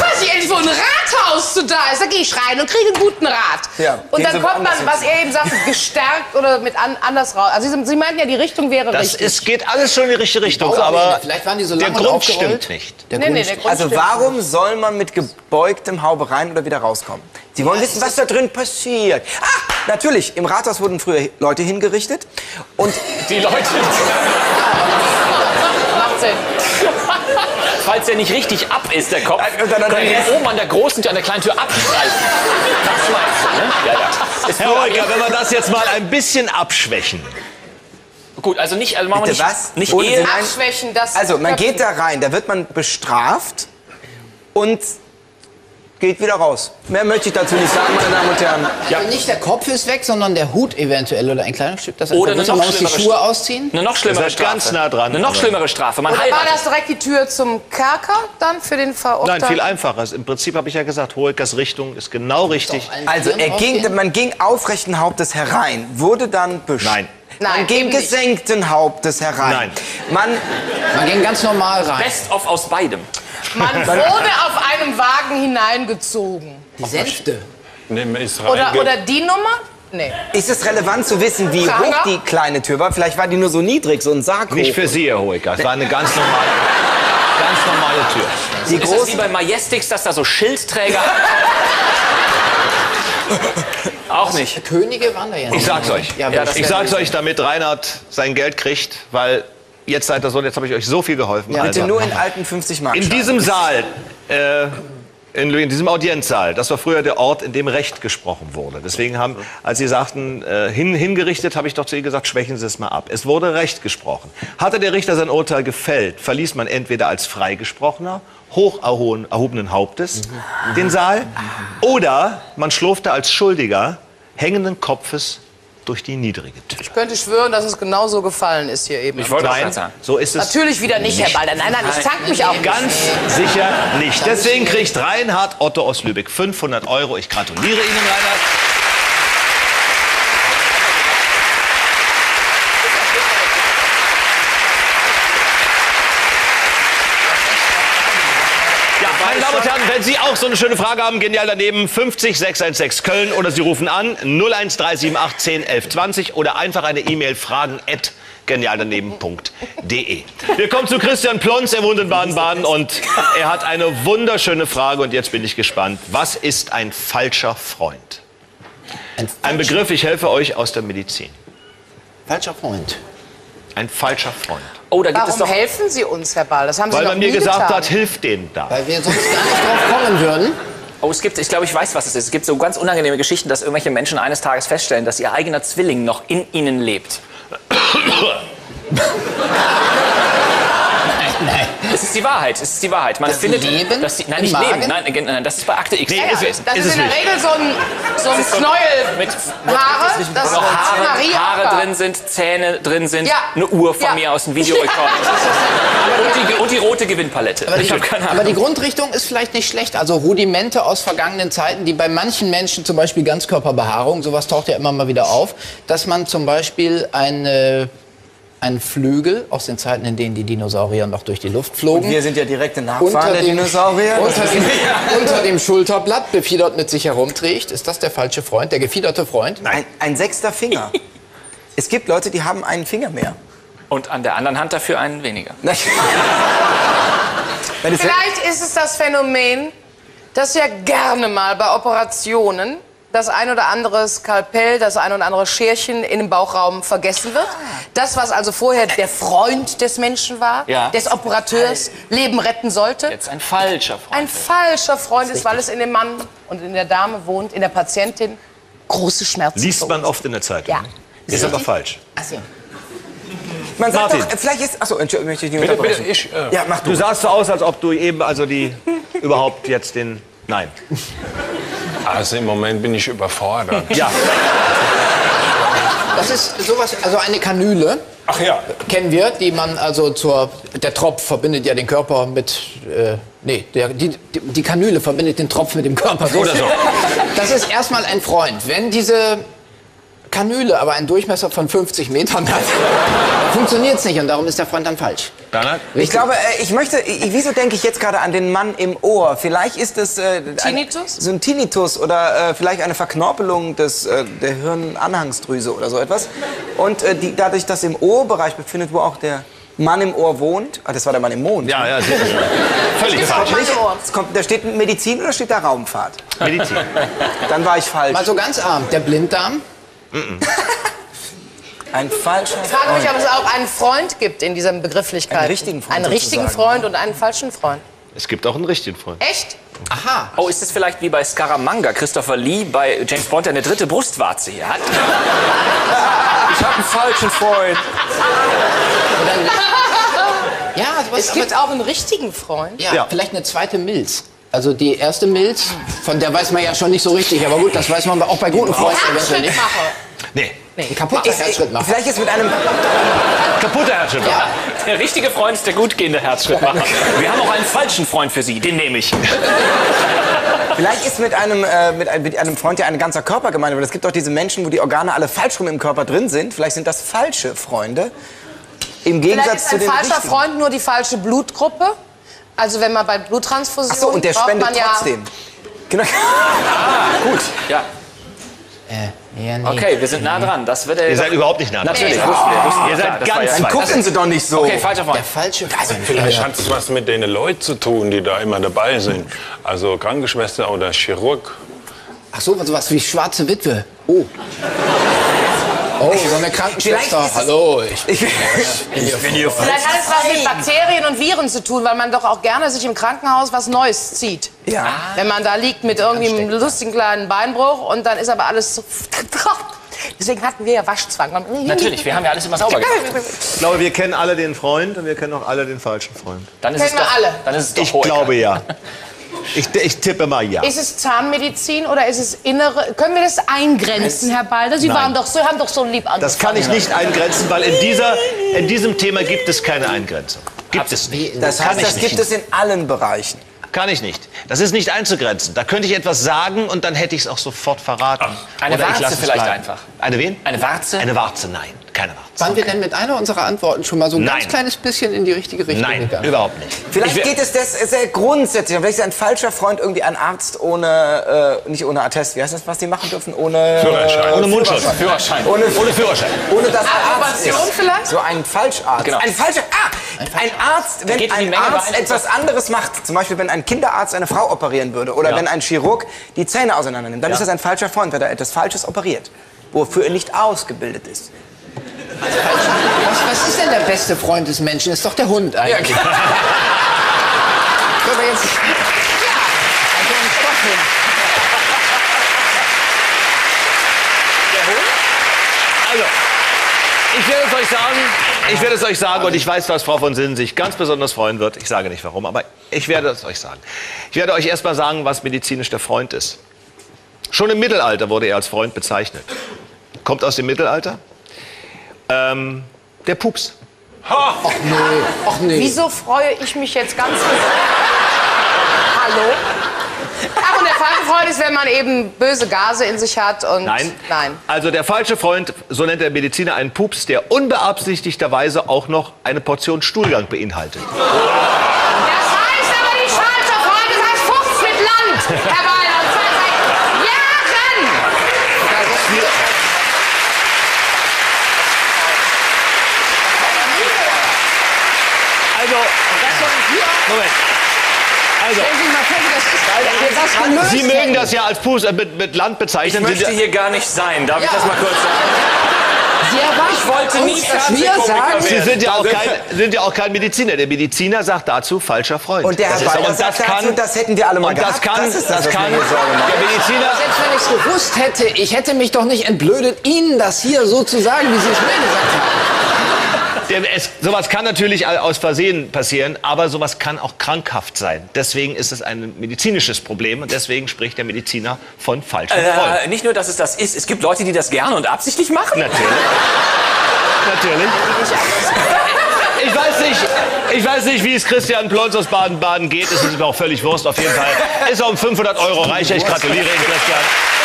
Weiß ich endlich, wo ein Rathaus Haus zu da ist, da gehe ich rein und kriege einen guten Rat. Ja, und dann kommt man, was er eben sagte, gestärkt oder mit an, anders raus. Also Sie, Sie meinten ja, die Richtung wäre Das richtig. ist, geht alles schon in die richtige Richtung, Baupläne, aber vielleicht waren die so der Grund stimmt nicht. Der nee, Grund nee, der Grund Also stimmt. warum soll man mit gebeugtem Haube rein oder wieder rauskommen? Sie wollen wissen, was da drin passiert. Ah, natürlich, im Rathaus wurden früher Leute hingerichtet. Und Die Leute, [LAUGHS] Macht Sinn. [LAUGHS] falls der nicht richtig ab ist, der Kopf, Nein, nein, nein, können den oben an der großen Tür, an der kleinen Tür abstreifen. Das meinst du, ne? Ja, ja. Ist Herr Holger, wenn wir das jetzt mal ein bisschen abschwächen. Gut, also nicht, also machen wir nicht, was? nicht Ohne Ehe. Abschwächen, das. also man geht da rein, da wird man bestraft und geht wieder raus. Mehr möchte ich dazu nicht sagen, meine Damen und Herren. Ja. Also nicht der Kopf ist weg, sondern der Hut eventuell oder ein Kleidungsstück. Das Oder noch man muss die Schuhe ausziehen. Eine noch schlimmere Strafe. ganz nah dran, Eine noch schlimmere Strafe. Man Oder war das direkt die Tür zum Kerker dann für den Verurteilten? Nein, viel einfacher. Im Prinzip habe ich ja gesagt, Hoekers Richtung ist genau richtig. Also er ging, man ging aufrechten Hauptes herein, wurde dann bestraft. Nein. Man Nein, ging gesenkten Hauptes herein. Nein. Man, Man ging ganz normal rein. Best of aus beidem. Man wurde auf einem Wagen hineingezogen. Die Sänfte. Nee, Oder, oder die Nummer? Nee. ist es relevant zu wissen, wie Pranger? hoch die kleine Tür war? Vielleicht war die nur so niedrig, so ein Sarg Nicht für Sie, Herr Hoeker. Es war eine ganz normale, ganz normale Tür. Die Ist das wie bei Majestix, dass da so Schildträger... [LAUGHS] Auch nicht. Könige waren da ja nicht. Ich sag's euch. Ja, Ich sag's euch, damit Reinhard sein Geld kriegt, weil jetzt seid ihr so, jetzt habe ich euch so viel geholfen. bitte also. nur in alten 50 Mark. In diesem Saal, äh, in, in diesem Audienzsaal, das war früher der Ort, in dem Recht gesprochen wurde. Deswegen haben, als Sie sagten, äh, hin, hingerichtet, habe ich doch zu Ihnen gesagt, schwächen Sie es mal ab. Es wurde Recht gesprochen. Hatte der Richter sein Urteil gefällt, verließ man entweder als Freigesprochener, hoch erhoben- erhobenen Hauptes den Saal, oder man schlurfte als Schuldiger hängenden Kopfes durch die niedrige Tür. Ich könnte schwören, dass es genau so gefallen ist hier eben. Ich wollte Nein, sagen. so ist es Natürlich wieder nicht, Herr Balder. Nein, nein, ich zank mich auch nicht. Ganz sicher nicht. Deswegen kriegt Reinhard Otto aus Lübeck 500 Euro. Ich gratuliere Ihnen, Reinhard. Ja, meine Wenn Sie auch so eine schöne Frage haben, genial daneben 50 616 Köln oder Sie rufen an 01378 10 11 20 oder einfach eine E-Mail fragen at genialdaneben.de. Wir kommen zu Christian Plons, er wohnt in Baden-Baden und er hat eine wunderschöne Frage und jetzt bin ich gespannt. Was ist ein falscher Freund? Ein Begriff, ich helfe euch aus der Medizin. Falscher Freund. Ein falscher Freund. Oh, da gibt es Warum doch... helfen Sie uns, Herr Ball? Das haben Sie Weil man mir gesagt getan. hat, hilf denen da. Weil wir sonst gar nicht drauf kommen würden. Oh, es gibt, ich glaube, ich weiß, was es ist. Es gibt so ganz unangenehme Geschichten, dass irgendwelche Menschen eines Tages feststellen, dass ihr eigener Zwilling noch in ihnen lebt. [COUGHS] Nein. Es ist die Wahrheit. Es ist die Wahrheit. Man Dass sie findet, leben dass sie, nein, nicht Magen? leben. Nein, nein, das ist bei Akte X Nee, gewesen. ist- Das Ist ist, in der nicht. Regel so ein, so ein so Knäuel. mit Haare, das noch Haare, Maria. Haare drin sind, Zähne drin sind, Ja. eine Uhr von Ja. mir aus dem Videorekord. [LAUGHS] und, die, und die rote Gewinnpalette. Aber ich die, habe keine aber die. Grundrichtung ist vielleicht nicht schlecht. Also Rudimente aus vergangenen Zeiten, die bei manchen Menschen, zum Beispiel Ganzkörperbehaarung, sowas taucht ja immer mal wieder auf, dass man zum Beispiel eine, einen Flügel aus den Zeiten, in denen die Dinosaurier noch durch die Luft flogen, Wir sind ja direkte Nachfahren der Dinosaurier. unter, dem, [LAUGHS] unter dem Schulterblatt befiedert mit sich herumträgt. Ist das der falsche Freund, der gefiederte Freund? Ein, ein sechster Finger. [LAUGHS] Es gibt Leute, die haben einen Finger mehr. Und an der anderen Hand dafür einen weniger. [LAUGHS] Vielleicht ist es das Phänomen, dass ja gerne mal bei Operationen das ein oder andere Skalpell, das ein oder andere Scherchen in dem Bauchraum vergessen wird. Das, was also vorher der Freund des Menschen war, Ja. des Operateurs, Leben retten sollte, Jetzt ein falscher Freund. ein falscher Freund ist, weil es in dem Mann und in der Dame wohnt, in der Patientin, große Schmerzen. Liest man oft in der Zeitung. Ja. Ist aber falsch. Achso. man sagt Martin. doch, vielleicht ist. Achso, Entschuldigung, möchte ich nicht Bitte, unterbrechen. bitte, ich. Äh, Ja, mach du. Du sahst so aus, als ob du eben also die [LAUGHS] überhaupt jetzt den Nein. Also im Moment bin ich überfordert. Ja, Das ist sowas, also eine Kanüle. Ach ja. kennen wir, die man also zur. Der Tropf verbindet ja den Körper mit. Äh, nee, der, die, die, Kanüle verbindet den Tropf mit dem Körper. So. Oder so. Das ist erstmal ein Freund. Wenn diese Kanüle, aber einen Durchmesser von 50 Metern hat, [LAUGHS] funktioniert es nicht und darum ist der Freund dann falsch. Bernhard? Ich glaube, äh, ich möchte, ich, wieso denke ich jetzt gerade an den Mann im Ohr? Vielleicht ist es äh, Tinnitus? Ein, so ein Tinnitus oder äh, vielleicht eine Verknorpelung des, äh, der Hirnanhangsdrüse oder so etwas. Und äh, die, dadurch, dass im Ohrbereich befindet, wo auch der Mann im Ohr wohnt. Ah, das war der Mann im Mond. Ja, ja, sicher. [LAUGHS] Völlig falsch. Es kommt, da steht Medizin oder steht da Raumfahrt? Medizin. Dann war ich falsch. Mal so ganz arm. Der Blinddarm? Ein falscher Ich frage mich, ob es auch einen Freund gibt in dieser Begrifflichkeit. Einen richtigen Freund Einen richtigen sozusagen. Freund und einen falschen Freund. Es gibt auch einen richtigen Freund. Echt? Aha. Oh, ist es vielleicht wie bei Scaramanga, Christopher Lee bei James Bond, der eine dritte Brustwarze hier hat? Ich habe einen falschen Freund. Ja, sowas Es gibt auch einen richtigen Freund. ja, Ja. vielleicht eine zweite Milz. Also die erste Milz, von der weiß man ja schon nicht so richtig, aber gut, das weiß man auch bei guten Freunden eventuell nicht. Herzschrittmacher. Nee. Ein kaputter Herzschrittmacher. Vielleicht ist mit einem Kaputter Herzschritt. Ja. Der richtige Freund ist der gut gehende Herzschrittmacher. [LAUGHS] Wir haben auch einen falschen Freund für Sie, den nehme ich. Vielleicht ist mit einem, äh, mit, einem- mit einem Freund ja ein ganzer Körper gemeint, weil es gibt auch diese Menschen, wo die Organe alle falsch rum im Körper drin sind. Vielleicht sind das falsche Freunde. Im Vielleicht Gegensatz ist zu ein den falscher richtigen. Freund nur die falsche Blutgruppe. Also wenn man bei Bluttransfusion Ach so, und der braucht spendet man ja trotzdem. Genau. Gut, ja. Äh, ja, nee. Okay, wir sind nah dran. Das wird er. Ihr seid überhaupt nicht nah dran. Natürlich, Nee. wussten wir. Wussten wir. Ihr seid das ganz ja- weit. Gucken Sie doch nicht so. Okay, falscher Freund. Der falsche Freund. Vielleicht hat es was mit den Leuten zu tun, die da immer dabei sind. Also Krankenschwester oder Chirurg. Ach so, sowas wie schwarze Witwe. Oh. Oh, so eine Krankenschwester. Hallo, ich [LAUGHS] Ich, Wenn ihr Vielleicht hat es was mit Bakterien und Viren zu tun, weil man doch auch gerne sich im Krankenhaus was Neues zieht. ja. Wenn man da liegt mit irgendwie einem lustigen kleinen Beinbruch und dann ist aber alles so... Deswegen hatten wir ja Waschzwang. Natürlich, wir haben ja alles immer sauber gemacht. [LAUGHS] Ich glaube, wir kennen alle den Freund und wir kennen auch alle den falschen Freund. Dann ist Kennen es wir doch, alle. Dann ist es doch Ich glaube ja. [LAUGHS] Ich, ich tippe mal ja. Ist es Zahnmedizin oder ist es innere... Können wir das eingrenzen, Herr Balder? Sie Nein. waren doch so, haben doch so lieb angefangen. Das kann ich nicht eingrenzen, weil in, dieser, in diesem Thema gibt es keine Eingrenzung. Gibt es nicht. Das Kann heißt, das nicht. gibt es in allen Bereichen. Kann ich nicht. Das ist nicht einzugrenzen. Da könnte ich etwas sagen und dann hätte ich es auch sofort verraten. Eine Oder ich Warze vielleicht bleiben. einfach. Eine wen? Eine Warze? Eine Warze, nein. Keine Warze. Waren wir denn mit einer unserer Antworten schon mal so ein Nein. ganz kleines bisschen in die richtige Richtung Nein, gegangen? überhaupt nicht. Vielleicht geht es das sehr grundsätzlich. Vielleicht ist ein falscher Freund irgendwie ein Arzt ohne, äh, nicht ohne Attest. Wie heißt das, was die machen dürfen? Ohne Führerschein. Ohne Mundschutz. Führerschein. Ohne, Ohne Führerschein. ohne dass er Arzt ist. vielleicht? So ein Falscharzt. Genau. Ein falscher. Ah, ein Arzt, wenn ein Arzt etwas anderes macht, zum Beispiel wenn ein Kinderarzt eine Frau operieren würde oder Ja. wenn ein Chirurg die Zähne auseinander nimmt, dann Ja. ist das ein falscher Freund, weil er etwas Falsches operiert, wofür er nicht ausgebildet ist. Was, was ist denn der beste Freund des Menschen? Ist doch der Hund eigentlich. Ja, Können wir jetzt... Ja, also. Also, ich werde es euch sagen, ich werde es euch sagen und ich weiß, was Frau von Sinnen sich ganz besonders freuen wird. Ich sage nicht warum, aber ich werde es euch sagen. Ich werde euch erst mal sagen, was medizinisch der Freund ist. Schon im Mittelalter wurde er als Freund bezeichnet. Kommt aus dem Mittelalter. Ähm, der Pups. Ach nee. Wieso freue ich mich jetzt ganz... Hallo? Ach, und der falsche Freund ist, wenn man eben böse Gase in sich hat und... Nein. Nein. Also der falsche Freund, so nennt der Mediziner einen Pups, der unbeabsichtigterweise auch noch eine Portion Stuhlgang beinhaltet. Das heißt aber nicht falscher Freund, das heißt Fuchs mit Land, Herr Weiler. Und zwar seit Jahren. Also, Moment. Also, Stellen Sie sich mal vor, wie das ist, wenn wir das Sie mögen das ja als Pups, äh, mit, mit Land Ich bezeichnen. möchte Sind ja- hier gar nicht sein. Darf ich das mal kurz sagen? Sie erwarten Ich wollte nie wir Fernsehkomiker sagen, Sie sind ja, auch kein, sind ja auch kein Mediziner. Der Mediziner sagt dazu falscher Freund. Und der das Herr ist, Bayer und das sagt dazu, kann, das hätten wir alle mal und das gehabt. kann, Das ist das, das, was kann der Mediziner. selbst wenn ich es gewusst hätte, ich hätte mich doch nicht entblödet, Ihnen das hier so zu sagen, wie Sie es mir gesagt haben. Es, sowas kann natürlich aus Versehen passieren, aber sowas kann auch krankhaft sein. Deswegen ist es ein medizinisches Problem und deswegen spricht der Mediziner von falschem Freund. Äh, nicht nur, dass es das ist. Es gibt Leute, die das gerne und absichtlich machen. Natürlich. Natürlich. Ich weiß nicht, ich weiß nicht, wie es Christian Plons aus Baden-Baden geht. Es ist mir auch völlig Wurst. Auf jeden Fall ist er um 500 Euro reicher. Ich gratuliere Ihnen, Christian.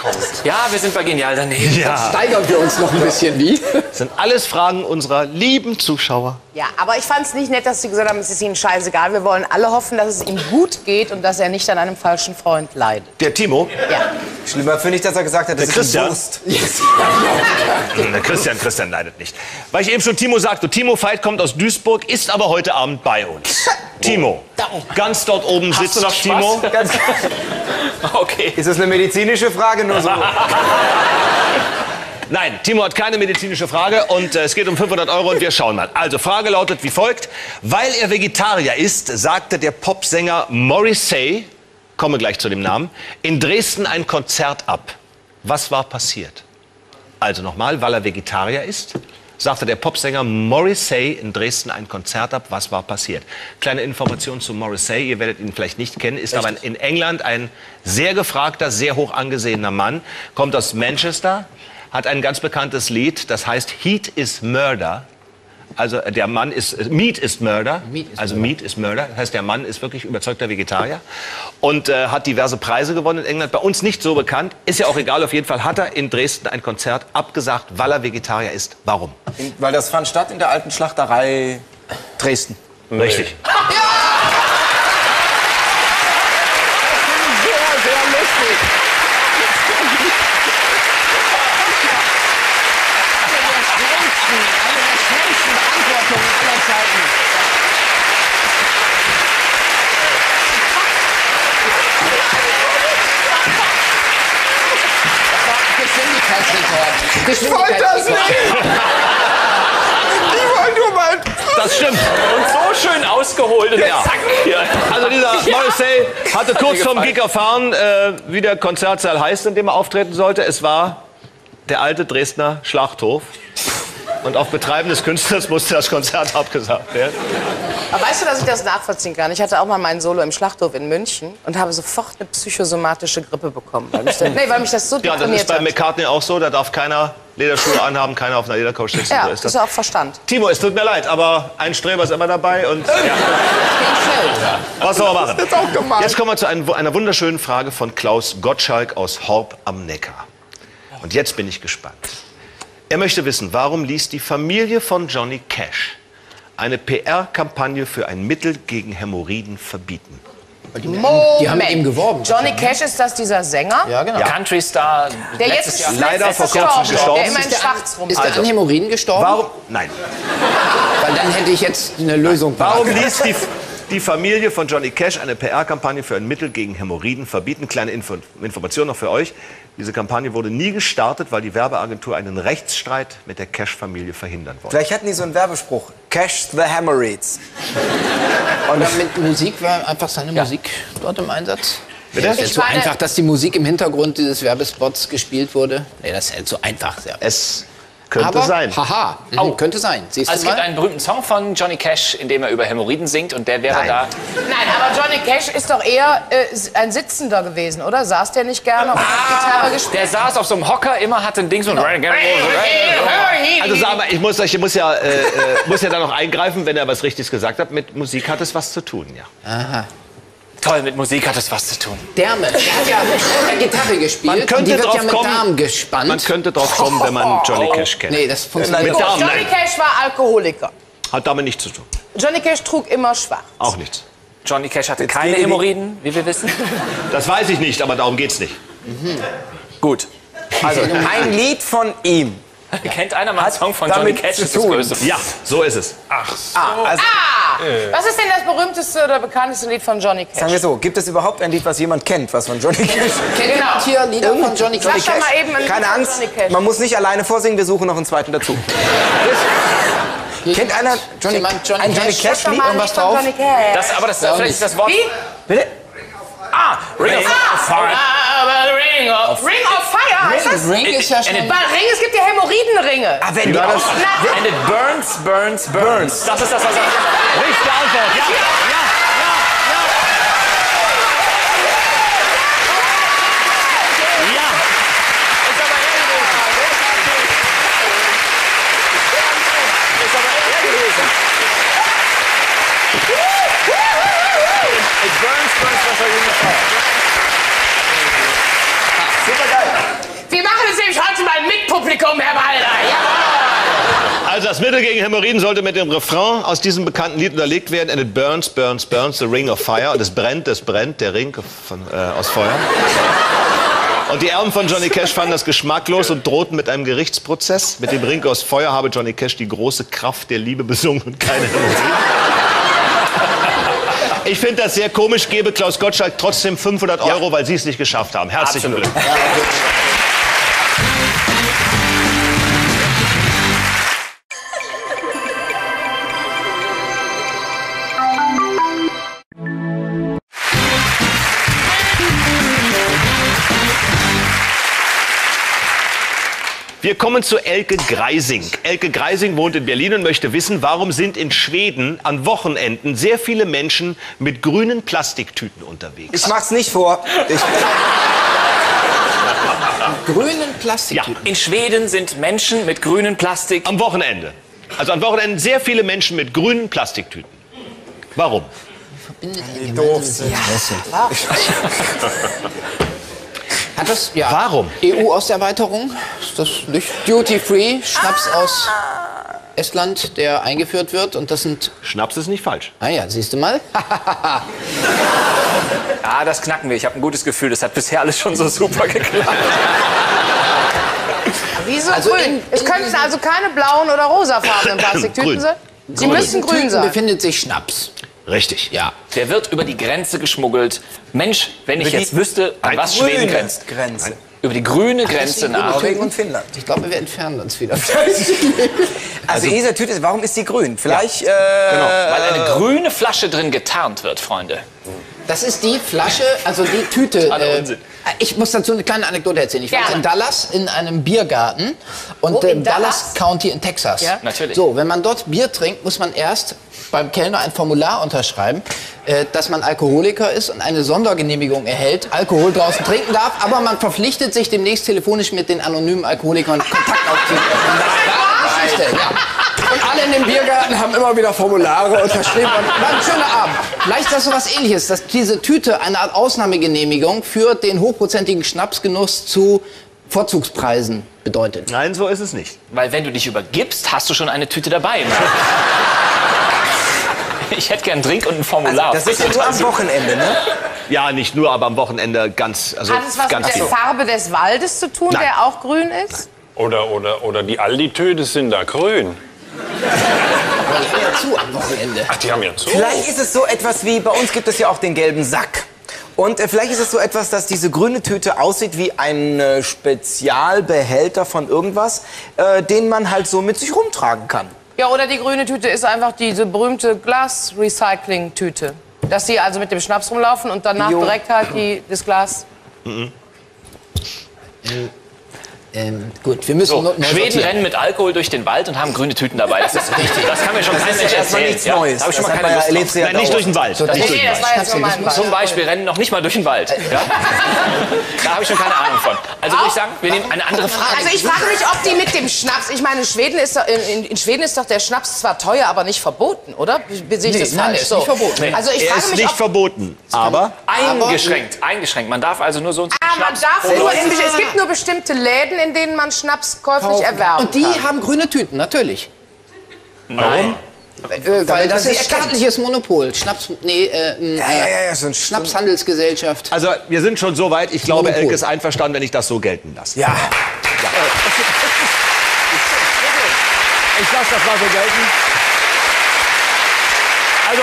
Kommt. Ja, wir sind bei Genial daneben. Ja, Steigern wir uns noch ein bisschen, wie? das sind alles Fragen unserer lieben Zuschauer. Ja, aber ich fand es nicht nett, dass Sie gesagt haben, es ist Ihnen scheißegal. Wir wollen alle hoffen, dass es ihm gut geht und dass er nicht an einem falschen Freund leidet. Der Timo, Ja. Schlimmer finde ich, dass er gesagt hat, das Der ist ein Christian? Durst. [LAUGHS] der Christian, Christian leidet nicht. Weil ich eben schon Timo sagte, Timo Veit kommt aus Duisburg, ist aber heute Abend bei uns. Timo, ganz dort oben Hast du sitzt noch Spaß? Timo. Ganz, [LAUGHS] Okay. ist das eine medizinische Frage? Nur so. [LAUGHS] Nein, Timo hat keine medizinische Frage und äh, es geht um 500 Euro und wir schauen mal. Also, Frage lautet wie folgt. Weil er Vegetarier ist, sagte der Popsänger Morrissey, komme gleich zu dem Namen, in Dresden ein Konzert ab. Was war passiert? Also nochmal, weil er Vegetarier ist, sagte der Popsänger Morrissey in Dresden ein Konzert ab. Was war passiert? Kleine Information zu Morrissey, ihr werdet ihn vielleicht nicht kennen, ist aber in England ein sehr gefragter, sehr hoch angesehener Mann, kommt aus Manchester, hat ein ganz bekanntes Lied, das heißt Heat is Murder. Also äh, der Mann ist, äh, Meat is Murder. Meat is also Murder. Meat is Murder. Das heißt, der Mann ist wirklich überzeugter Vegetarier und äh, hat diverse Preise gewonnen in England. Bei uns nicht so bekannt. Ist ja auch egal. Auf jeden Fall hat er in Dresden ein Konzert abgesagt, weil er Vegetarier ist. Warum? Weil das fand statt in der alten Schlachterei Dresden. Richtig. Geschwindigkeitsrekord. Geschwindigkeitsrekord. [LAUGHS] Das stimmt. Und so schön ausgeholt und Ja. zack. Hier. Also dieser Morrissey hatte kurz vorm Gig erfahren, äh, wie der Konzertsaal heißt, in dem er auftreten sollte. Es war der alte Dresdner Schlachthof. Und auf Betreiben des Künstlers musste das Konzert abgesagt werden. Aber weißt du, dass ich das nachvollziehen kann? Ich hatte auch mal mein Solo im Schlachthof in München und habe sofort eine psychosomatische Grippe bekommen. Weil mich das, [LAUGHS] nee, weil mich das so Ja, das ist bei hat. McCartney auch so. Da darf keiner Lederschuhe anhaben, keiner auf einer Ledercouch sitzen. Ja, so das ist ist das. auch Verstand. Timo, es tut mir leid, aber ein Streber ist immer dabei. Und ja, was soll man machen? Jetzt kommen wir zu einer wunderschönen Frage von Klaus Gottschalk aus Horb am Neckar. Und jetzt bin ich gespannt. Er möchte wissen, warum ließ die Familie von Johnny Cash eine PR-Kampagne für ein Mittel gegen Hämorrhoiden verbieten? Moment. Die haben mit ihm geworben. Johnny Cash, ist das dieser Sänger? Ja, genau. Country Star. Der jetzt Jahr. Leider vor kurzem gestorben. Der immer in Ist der, Schwarz rum. ist der an Hämorrhoiden gestorben? Warum? Nein. Weil dann hätte ich jetzt eine Lösung. Warum ließ die, die Familie von Johnny Cash eine PR-Kampagne für ein Mittel gegen Hämorrhoiden verbieten? Kleine Info, Information noch für euch. Diese Kampagne wurde nie gestartet, weil die Werbeagentur einen Rechtsstreit mit der Cash-Familie verhindern wollte. Vielleicht hatten die so einen Werbespruch. Cash the Hemorrhoids. Oder mit Musik war einfach seine Musik dort im Einsatz? Bitte? Ist Ich jetzt so einfach, dass die Musik im Hintergrund dieses Werbespots gespielt wurde? Nee, das ist halt so einfach. Ja. Es könnte Aber, sein. haha, mhm, könnte sein. Siehst Also es du gibt mal? einen berühmten Song von Johnny Cash, in dem er über Hämorrhoiden singt und der wäre Nein. da. Nein, aber Johnny Cash ist doch eher äh, ein Sitzender gewesen, oder? Saß der nicht gerne und hat Gitarre gespielt? Der saß auf so einem Hocker, immer hatte ein Ding so. Also sag mal, ich muss, ich muss, ja, äh, äh, muss ja da noch eingreifen, wenn er was Richtiges gesagt hat. Mit Musik hat es was zu tun, ja. Toll, mit Musik hat das was zu tun. Därme. Der hat ja hat ja Gitarre gespielt. Man könnte und die wird drauf ja mit kommen- Darm gespannt. Man könnte drauf kommen, wenn man Johnny Cash kennt. Nee, das funktioniert Mit nicht. Darm, Johnny. Cash war Alkoholiker. Hat damit nichts zu tun. Johnny Cash trug immer schwarz. Auch nichts. Johnny Cash hatte keine gehen die- Hämorrhoiden, wie wir wissen. [LAUGHS] Das weiß ich nicht, aber darum geht's nicht. Gut. Also [LAUGHS] ein Lied von ihm. Kennt einer mal einen Song von Johnny Cash? zu Das ist das tun. Größte. Ja, so ist es. Ah, also, Was ist denn das berühmteste oder bekannteste Lied von Johnny Cash? sagen wir so, gibt es überhaupt ein Lied, was jemand kennt, was von Johnny Cash? [LAUGHS] Kennt Genau. ihr hier Lieder von Johnny Cash? doch mal eben ein Lied Keine von Angst, Johnny Cash. man muss nicht alleine vorsingen, wir suchen noch einen zweiten dazu. Kennt einer Johnny, Johnny ein Johnny Cash? Cash Lied? irgendwas drauf? Johnny Cash. Das, aber das, Ja, vielleicht nicht. ist das Wort. Wie? Bitte? Ah, Ring of Fire. Ring of, Ring of Fire heißt das? Ring ist ja schon... Bei Ring, es gibt ja Hämorrhoidenringe. Ah, wenn die Na, And it burns, burns, burns. Das ist das, was er. Richtige Antwort. Ja. Ja. Ist aber er gewesen. Ist aber er gewesen. It burns, burns, was er Super geil. Publikum, Herr Walder. Jawohl. Also das Mittel gegen Hämorrhoiden sollte mit dem Refrain aus diesem bekannten Lied unterlegt werden. And it burns, burns, burns, the ring of fire. Und es brennt, es brennt, der Ring von, äh, aus Feuer. Und die Erben von Johnny Cash fanden das geschmacklos und drohten mit einem Gerichtsprozess. Mit dem Ring aus Feuer habe Johnny Cash die große Kraft der Liebe besungen und keine Hämorrhoiden. Ich finde das sehr komisch, gebe Klaus Gottschalk trotzdem 500 Euro, weil Sie es nicht geschafft haben. Herzlichen Absolut. Glückwunsch. Wir kommen zu Elke Greising. Elke Greising wohnt in Berlin und möchte wissen, warum sind in Schweden an Wochenenden sehr viele Menschen mit grünen Plastiktüten unterwegs. Ich mach's nicht vor. Ich, Grünen Plastiktüten. In Schweden sind Menschen mit grünen Plastik. Am Wochenende. Also an Wochenenden sehr viele Menschen mit grünen Plastiktüten. Warum? Die doof sind. Hat das, ja. Warum? EU-Osterweiterung? Ist das nicht Duty-Free? Schnaps aus Estland, der eingeführt wird. Und das sind. Schnaps ist nicht falsch. Ah ja, siehst du mal. [LAUGHS] Ja, das knacken wir. Ich habe ein gutes Gefühl. Das hat bisher alles schon so super geklappt. Wieso Also grün? in- es in könnten diesen- also keine blauen oder rosafarbenen Plastiktüten sein? Sie Grün. müssen grün Tüten sein. befindet sich Schnaps. Richtig. Ja. Der wird über die Grenze geschmuggelt. Mensch, wenn ich jetzt wüsste, an was grüne Schweden grenzt. Grenze. Über die grüne Grenze nach. Norwegen und Finnland. Ich glaube, wir entfernen uns wieder. [LAUGHS] Also, diese Tüte, warum ist sie grün? Vielleicht, äh, Weil eine grüne Flasche drin getarnt wird, Freunde. Das ist die Flasche, also die Tüte. Äh, ich muss dazu eine kleine Anekdote erzählen. Ich war Gerne. in Dallas in einem Biergarten und Wo, äh, in Dallas Dallas? County in Texas. Ja. Natürlich. So, wenn man dort Bier trinkt, muss man erst beim Kellner ein Formular unterschreiben, äh, dass man Alkoholiker ist und eine Sondergenehmigung erhält, Alkohol draußen trinken darf, aber man verpflichtet sich demnächst telefonisch mit den anonymen Alkoholikern Kontakt aufzunehmen. [LAUGHS] Ja. Und alle in dem Biergarten haben immer wieder Formulare unterschrieben. Und war ein schöner Abend. Vielleicht ist das so was ähnliches, dass diese Tüte eine Art Ausnahmegenehmigung für den hochprozentigen Schnapsgenuss zu Vorzugspreisen bedeutet. Nein, so ist es nicht. Weil wenn du dich übergibst, hast du schon eine Tüte dabei. [LAUGHS] [LAUGHS] Ich hätte gern einen Drink und ein Formular. das ist ja nur am Wochenende, ne? [LAUGHS] Ja, nicht nur, aber am Wochenende ganz, also Hat es was ganz mit der viel. Farbe des Waldes zu tun, Nein. der auch grün ist? Oder, oder, oder die Aldi-Tüte sind da grün. Eher zu am Wochenende. Ach, die haben ja zu. Vielleicht ist es so etwas wie, bei uns gibt es ja auch den gelben Sack. Und äh, vielleicht ist es so etwas, dass diese grüne Tüte aussieht wie ein äh, Spezialbehälter von irgendwas, äh, den man halt so mit sich rumtragen kann. Ja, oder die grüne Tüte ist einfach diese berühmte Glas-Recycling-Tüte. Dass sie also mit dem Schnaps rumlaufen und danach Jo. direkt halt die, das Glas. Ähm, gut, wir müssen So, Schweden sortieren. rennen mit Alkohol durch den Wald und haben grüne Tüten dabei. Das ist [LAUGHS] richtig. Das kann mir schon kein Das ist Mensch ja erstmal erzählen. nichts ja? Neues. Da habe ich schon Das mal keine Lust drauf. Nein, nicht durch den Wald. So, Nicht das- durch Nee, den Wald. mein Beispiel. Zum Beispiel rennen noch nicht mal durch den Wald. Ja? Da habe ich schon keine Ahnung von. Also würde ich sagen, wir nehmen eine andere Frage. Also ich frage mich, ob die mit dem Schnaps. Ich meine, Schweden ist doch, in, in, in Schweden ist doch der Schnaps zwar teuer, aber nicht verboten, oder? Sehe ich Nee, das nein, falsch? ist nicht verboten. Also ich Er frage ist mich, nicht ob verboten, aber eingeschränkt, eingeschränkt. Man darf also nur so und so Ah, viel man Schnaps darf nur, es gibt nur bestimmte Läden, in denen man Schnaps käuflich erwerben Und die kann. haben grüne Tüten, natürlich. Nein. Äh, weil das ist staatliches Monopol. Schnaps, nee, äh, m, Ja, ja, ja, ja, so ein Schnapshandelsgesellschaft. also wir sind schon so weit. Ich glaube, Monopol. Elke ist einverstanden, wenn ich das so gelten lasse. Ja. Ich lasse das mal so gelten. Also,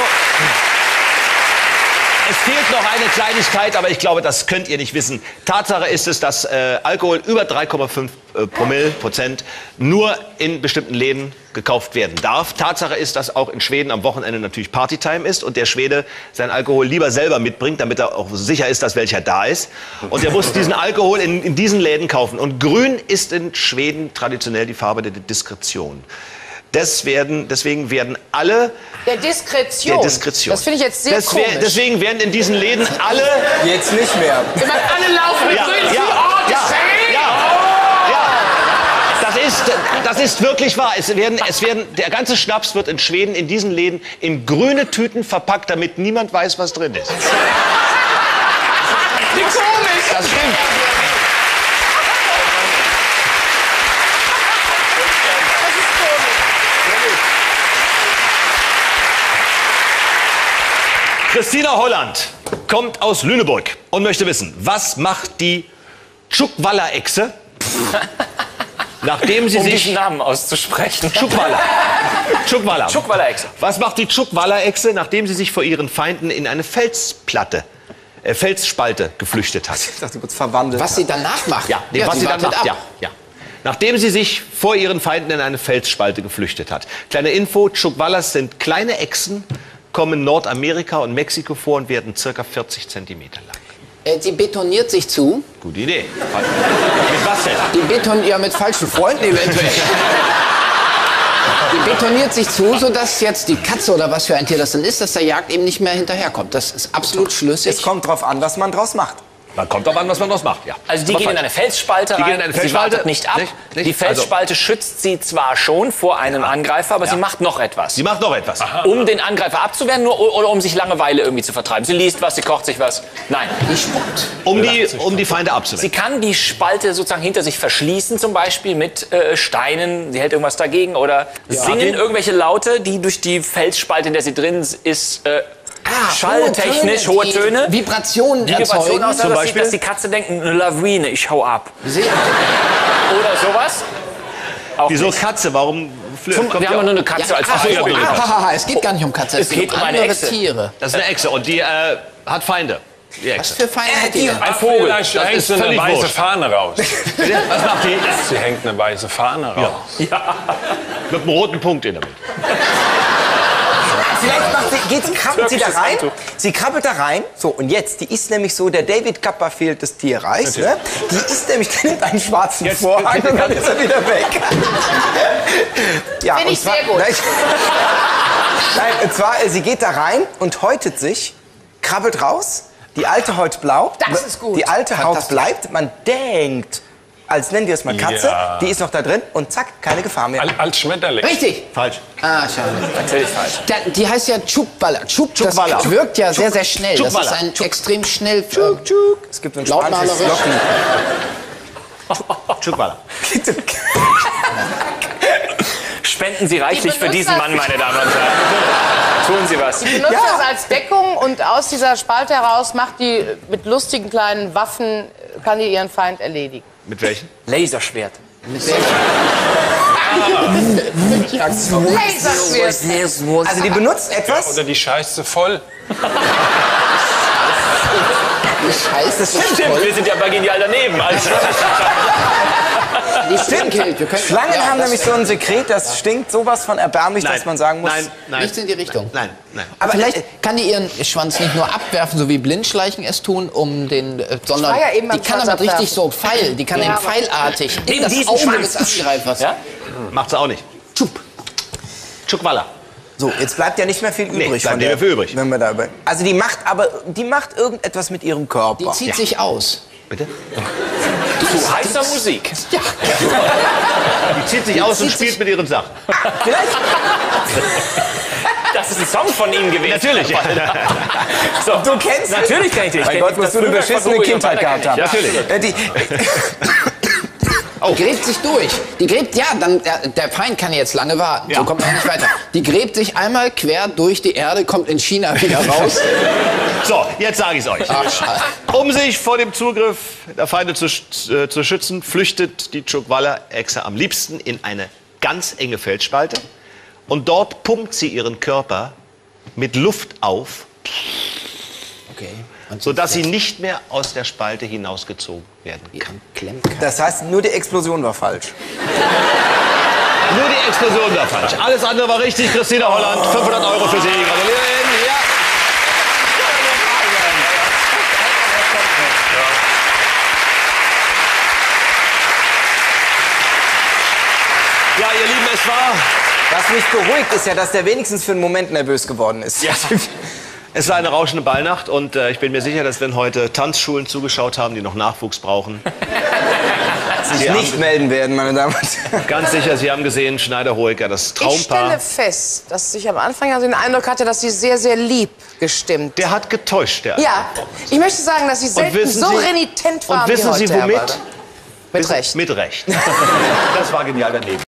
es fehlt noch eine Kleinigkeit, aber ich glaube, das könnt ihr nicht wissen. Tatsache ist es, dass äh, Alkohol über 3,5 äh, Promille Prozent nur in bestimmten Läden gekauft werden darf. Tatsache ist, dass auch in Schweden am Wochenende natürlich Partytime ist und der Schwede seinen Alkohol lieber selber mitbringt, damit er auch sicher ist, dass welcher da ist. Und er muss diesen Alkohol in, in diesen Läden kaufen. Und grün ist in Schweden traditionell die Farbe der Diskretion. Werden, deswegen werden alle Der Diskretion. der Diskretion. Das finde ich jetzt sehr komisch. Deswegen werden in diesen Läden alle Jetzt nicht mehr. Immer alle laufen mit ja, grünen ja. Oh, ja, ja. Das ist, das ist wirklich wahr. Es werden, es werden, der ganze Schnaps wird in Schweden in diesen Läden in grüne Tüten verpackt, damit niemand weiß, was drin ist. Wie komisch. Das stimmt. Christina Holland kommt aus Lüneburg und möchte wissen, was macht die Chukwalla-Echse, [LAUGHS] nachdem sie Um sich... diesen Namen auszusprechen. Chukwalla. [LAUGHS] Chukwalla. Chukwalla-Echse. Was macht die Chukwalla-Echse, nachdem sie sich vor ihren Feinden in eine Felsplatte, äh, Felsspalte geflüchtet hat? [LAUGHS] Ich dachte kurz verwandelt. Was sie danach macht. Ja, nee, was sie dann wartet macht, ab. ja, ja. Nachdem sie sich vor ihren Feinden in eine Felsspalte geflüchtet hat. Kleine Info, Chukwallas sind kleine Echsen, kommen in Nordamerika und Mexiko vor und werden circa 40 Zentimeter lang. Äh, sie betoniert sich zu. Gute Idee. Mit was denn? Die betoniert ja mit falschen Freunden eventuell. Die betoniert sich zu, sodass jetzt die Katze oder was für ein Tier das dann ist, dass der Jagd eben nicht mehr hinterherkommt. Das ist absolut schlüssig. Es kommt drauf an, was man draus macht. Man kommt doch an, was man daraus macht, ja. Also die gehen in eine Felsspalte Die rein. gehen in eine Sie Felsspalte. wartet nicht ab. Nicht, nicht. Die Felsspalte schützt sie zwar schon vor einem Angreifer, aber sie macht noch etwas. Sie macht noch etwas. Um den Angreifer abzuwehren nur, oder um sich Langeweile irgendwie zu vertreiben. Sie liest was, sie kocht sich was. Nein. Die spuckt. Um die, um die Feinde Sie abzuwehren. kann die Spalte sozusagen hinter sich verschließen, zum Beispiel mit äh, Steinen. Sie hält irgendwas dagegen oder singen irgendwelche Laute, die durch die Felsspalte, in der sie drin ist, äh, schalltechnisch hohe Töne. die Vibrationen Die erzeugen. Zum dass, die- Beispiel? dass die Katze denkt, eine Lawine, ich hau ab. Sehr Oder sowas. Auch Wieso nicht. Katze? Warum flö- Zum, kommt wir haben auch- nur eine Katze Ja, als Beispiel. ja, ah, hahaha, es geht gar nicht um Katze, es, Es geht um eine andere Echse. Tiere. Das ist eine Echse und die äh, hat Feinde. Die Was Echse. für Feinde hat die? Ein Vogel. Das hängt eine weiße wurscht. Fahne raus. [LAUGHS] Was macht die? Sie hängt eine weiße Fahne raus. Mit einem roten Punkt in der Mitte. Vielleicht macht sie, geht's, krabbelt sie da rein. Sie krabbelt da rein. So, und jetzt, die ist nämlich so der David Copperfield des Tierreichs. Ne? Die ist nämlich, die nimmt einen schwarzen Vorhang und dann ist er wieder weg. ja, Finde und ich zwar- sehr gut. Nein, ich- Nein, und zwar, äh, sie geht da rein und häutet sich, krabbelt raus. Die alte Haut blau. Das ist gut. Die alte Haut bleibt. Man denkt, als nennen wir es mal Katze, Ja. die ist noch da drin und zack, keine Gefahr mehr. Al- Als Schmetterling. Richtig. Falsch. Ah, schade. Natürlich falsch. Da, die heißt ja Chukballa. Chuk, Chukballa. das wirkt ja sehr, sehr schnell. Das ist ein extrem schnell... Es gibt ein spanisches. Locklied. Chukwala. Spenden Sie reichlich Die für diesen Mann, meine Damen und Herren. Tun Sie was. benutzt das als Deckung und aus dieser Spalte heraus macht die mit lustigen kleinen Waffen, kann die ihren Feind erledigen. Mit welchen? Laserschwert. Laserschwert. Also die benutzt etwas. Oder die scheiße voll. Scheiße, das stimmt. Stimmt, wir sind ja bei genial daneben. Also, [LAUGHS] Die stinkt. Wir können, Schlangen ja, haben nämlich so ein Sekret, das stinkt sowas von erbärmlich, dass man sagen muss. Nein, nein. Nichts in die Richtung. Nein, nein. Aber vielleicht kann die ihren Schwanz nicht nur abwerfen, so wie Blindschleichen es tun, um den, äh, sondern ja eben die kann damit Schwanz richtig so Pfeil, die kann Ja, den aber- pfeilartig in das diesen Auge Schwanz. des Angreifers. ja? Macht sie auch nicht. Tschup. Chukwala. So, jetzt bleibt ja nicht mehr viel übrig. bleibt von nicht der, mehr viel übrig. Wenn wir da über also die macht aber, die macht irgendetwas mit ihrem Körper. Die zieht sich aus. Bitte? Zu heißer Musik. Die zieht sich aus und spielt sich- mit ihren Sachen. Das ist ein Song von ihm gewesen. Natürlich. So. Du kennst ihn? Natürlich kenn ich den. Ich Mein Gott, musst du eine beschissene Kindheit gehabt haben. Natürlich. Äh, die, Die gräbt sich durch. Die gräbt, ja, dann der, der Feind kann jetzt lange warten. Ja. So kommt er nicht weiter. Die gräbt sich einmal quer durch die Erde, kommt in China wieder raus. [LAUGHS] So, jetzt sage ich es euch. Ach. Um sich vor dem Zugriff der Feinde zu, äh, zu schützen, flüchtet die Chukwala-Echse am liebsten in eine ganz enge Felsspalte. Und dort pumpt sie ihren Körper mit Luft auf, Okay. Sodass sie nicht mehr aus der Spalte hinausgezogen werden kann. Das heißt, nur die Explosion war falsch. Nur die Explosion war falsch. Alles andere war richtig. Christina Holland, 500 Euro für Sie. Gratulieren. Ja. Ja, ihr Lieben, es war, Was mich beruhigt, ist ja, dass der wenigstens für einen Moment nervös geworden ist. Ja. [LAUGHS] es war eine rauschende Ballnacht und äh, ich bin mir sicher, dass wenn heute Tanzschulen zugeschaut haben, die noch Nachwuchs brauchen, [LAUGHS] Sich nicht melden werden, meine Damen und Herren. ganz sicher, sie haben gesehen, Schneider-Hoeker, das Ich stelle Traumpaar, fest, dass ich am Anfang ja den Eindruck hatte, dass sie sehr, sehr lieb gestimmt. der hat getäuscht, der Ja, ich möchte sagen, dass sie selten so Sie- renitent war Und wie wissen heute, Sie womit? Mit Recht. Mit Recht. [LAUGHS] Das war genial daneben.